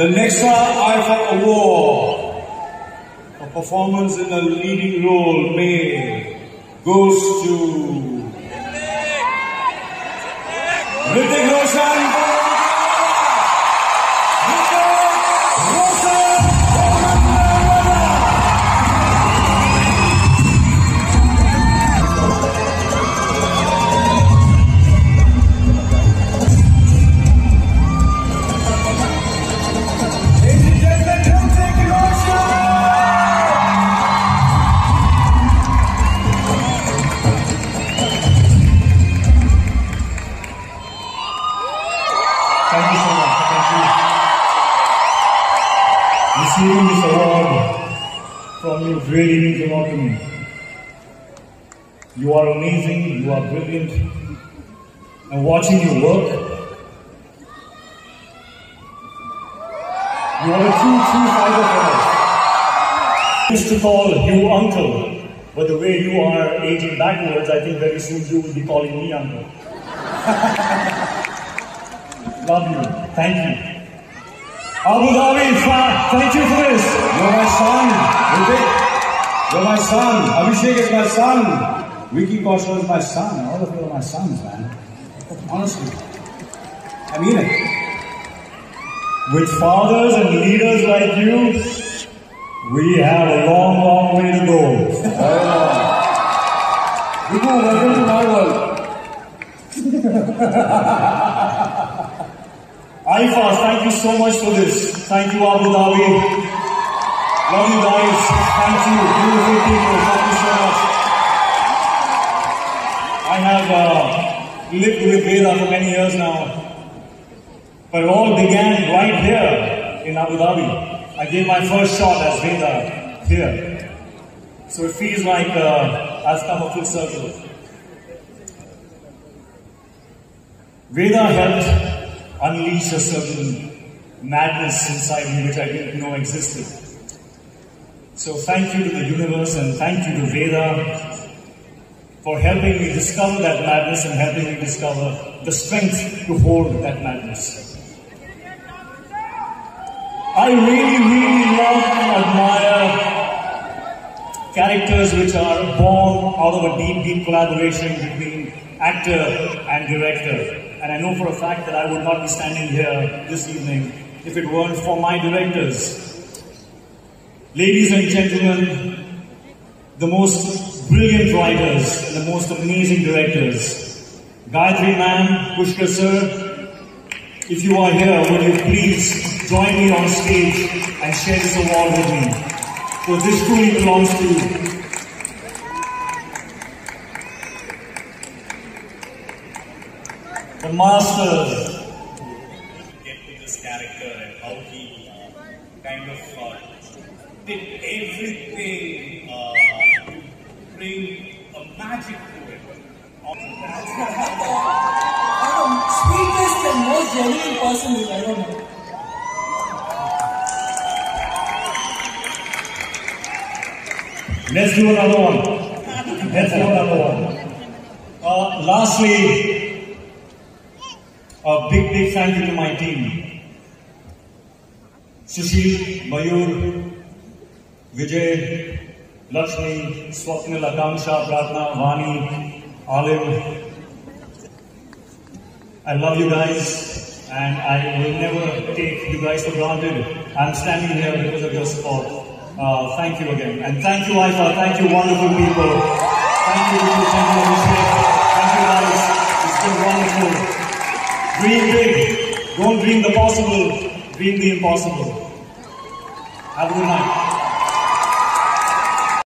The Nexa IIFA Award for performance in a leading role male goes to Receiving this award from you really means a lot to me. You are amazing, you are brilliant, and watching you work, you are a true, true fighter for used to call you uncle, but the way you are aging backwards, I think very soon you will be calling me uncle. Love you. Thank you. Abu Dhabi, thank you for this. You're my son, Hrithik. You're my son. Abhishek is my son. Vicky Kaushal is my son. All of you are my sons, man. Honestly. I mean it. With fathers and leaders like you, we have a long, long way to go. Viku, welcome to my world. Thank you so much for this. Thank you, Abu Dhabi. Love you guys. Thank you. Beautiful people. Thank you so much. I have uh, lived with Vedha for many years now. But it all began right here in Abu Dhabi. I gave my first shot as Vedha here. So it feels like uh, I've come a full circle. Vedha helped unleash a certain madness inside me which I didn't know existed. So thank you to the universe and thank you to Vedha for helping me discover that madness and helping me discover the strength to hold that madness. I really, really love and admire characters which are born out of a deep, deep collaboration between actor and director. And I know for a fact that I would not be standing here this evening if it weren't for my directors. Ladies and gentlemen, the most brilliant writers and the most amazing directors. Gayatri ma'am, Pushkar sir, if you are here, would you please join me on stage and share this award with me? For this truly belongs to masters. get to this character and how he kind of uh, did everything uh, to bring a magic to it. I'm the sweetest and most genuine person you've ever met. Let's do another one. Let's do another one. Uh, lastly, a big, big thank you to my team. Sushil, Mayur, Vijay, Lakshmi, Swapnil, Akanksha, Pratna, Vani, Alim. I love you guys and I will never take you guys for granted. I'm standing here because of your support. Uh, thank you again. And thank you, IIFA. Thank you, wonderful people. Thank you. Thank you, Thank you, guys. It's been wonderful. Dream big. Don't dream the possible. Dream the impossible. Have a good night.